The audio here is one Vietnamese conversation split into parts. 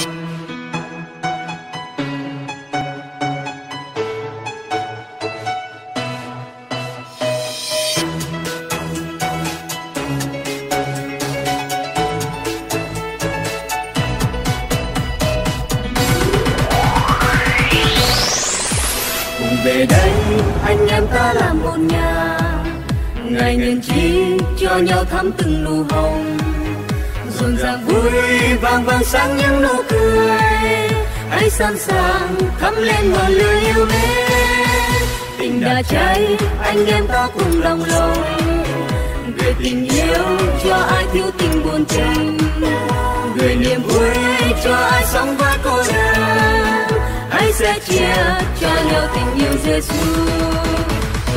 cùng về đây anh em ta làm một nhà. ngày nên chi cho nhau thắm từng nụ hồng rộn ràng vui vang vang sáng những nụ cười. Hãy sẵn sàng thắm lên ngọn lửa yêu mến. Tình đã cháy, anh em ta cùng đồng lòng gửi tình yêu cho ai thiếu tình buồn tình gửi niềm vui cho ai sống với cô đơn. Hãy sẽ chia cho nhau tình yêu Giêsu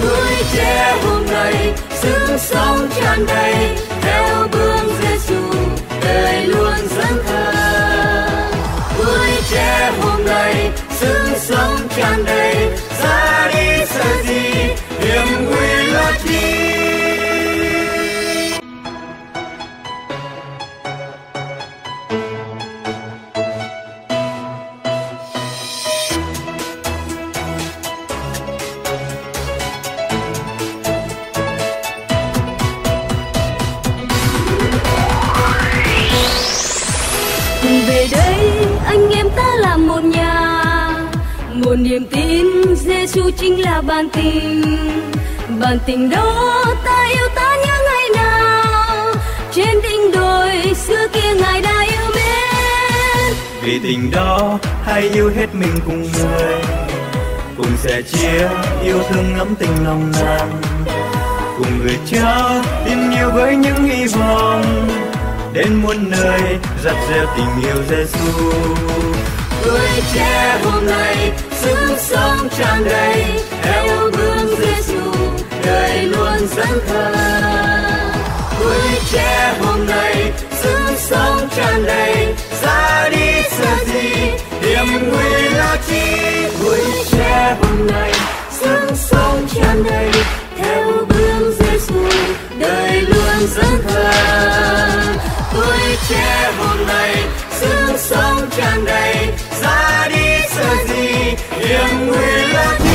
tuổi trẻ hôm nay sức sống tràn đầy. Sống tràn ra đi sợ gì niềm vui là chi. Cùng về đây, anh em ta làm một nhà một niềm tin Giêsu chính là bản tình. Bản tình đó ta yêu ta nhớ ngày nào. Trên đỉnh đồi xưa kia ngài đã yêu mến. Vì tình đó, hãy yêu hết mình cùng người. Cùng sẻ chia, yêu thương ngắm tình lòng nàng cùng người cha tin yêu với những hy vọng. Đến muôn nơi, dắt gieo tình yêu Giêsu tuổi trẻ hôm nay, sức sống tràn đầy, theo gương Giêsu, đời luôn dẫn thân. Tuổi trẻ hôm nay, sức sống tràn đầy, ra đi sợ gì niềm vui là chi. Tuổi trẻ hôm nay, sức sống tràn đầy, theo gương Giêsu, đời luôn dẫn thân. Tuổi trẻ hôm nay, sức sống tràn đầy niềm vui là thiên